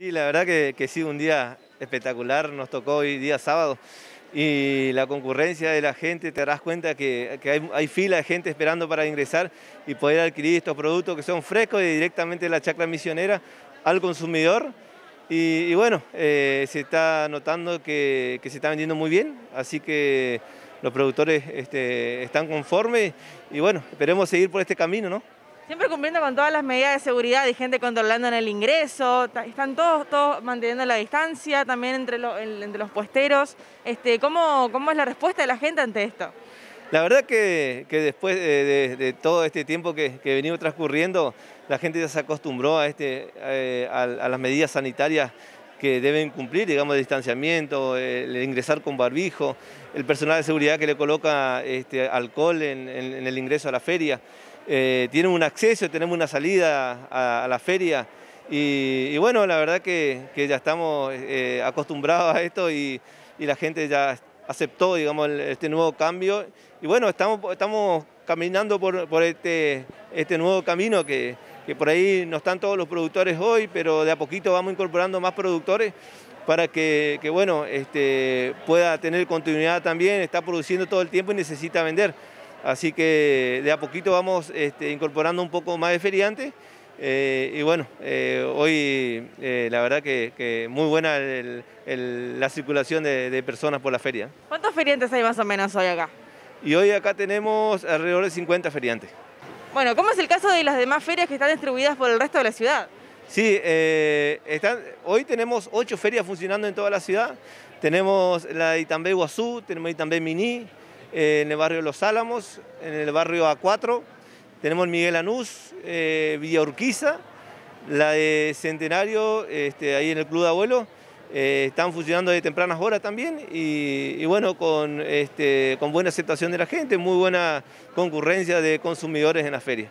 Sí, la verdad que, que sí, un día espectacular, nos tocó hoy día sábado y la concurrencia de la gente, te darás cuenta que, hay, fila de gente esperando para ingresar y poder adquirir estos productos que son frescos y directamente de la chacra misionera al consumidor. Y, bueno, eh, se está notando que, se está vendiendo muy bien, así que los productores este, están conformes y bueno, esperemos seguir por este camino, ¿no? Siempre cumpliendo con todas las medidas de seguridad y gente controlando en el ingreso, están todos, todos manteniendo la distancia también entre, entre los puesteros. Este, ¿cómo, ¿Cómo es la respuesta de la gente ante esto? La verdad que, después de, todo este tiempo que, que, venimos transcurriendo, la gente ya se acostumbró a, este, eh, a, las medidas sanitarias que deben cumplir, digamos, de distanciamiento, el ingresar con barbijo, el personal de seguridad que le coloca este, alcohol en el ingreso a la feria. Eh, tienen un acceso, tenemos una salida a, la feria y, bueno, la verdad que, ya estamos eh, acostumbrados a esto y, la gente ya aceptó, digamos, este nuevo cambio y bueno, estamos, estamos caminando por, este, este nuevo camino que, por ahí no están todos los productores hoy, pero de a poquito vamos incorporando más productores para que, bueno, este, pueda tener continuidad también, está produciendo todo el tiempo y necesita vender. Así que de a poquito vamos este, incorporando un poco más de feriantes. Eh, y bueno, eh, hoy eh, la verdad que, muy buena la circulación de, personas por la feria. ¿Cuántos feriantes hay más o menos hoy acá? Y hoy acá tenemos alrededor de 50 feriantes. Bueno, ¿cómo es el caso de las demás ferias que están distribuidas por el resto de la ciudad? Sí, hoy tenemos ocho ferias funcionando en toda la ciudad. Tenemos la de Itambé Guazú, tenemos Itambé Miní, en el barrio Los Álamos, en el barrio A4, tenemos Miguel Anús, eh, Villa Urquiza, la de Centenario, este, ahí en el Club de Abuelo, eh, están funcionando de tempranas horas también y, bueno, con, este, con buena aceptación de la gente, muy buena concurrencia de consumidores en la feria.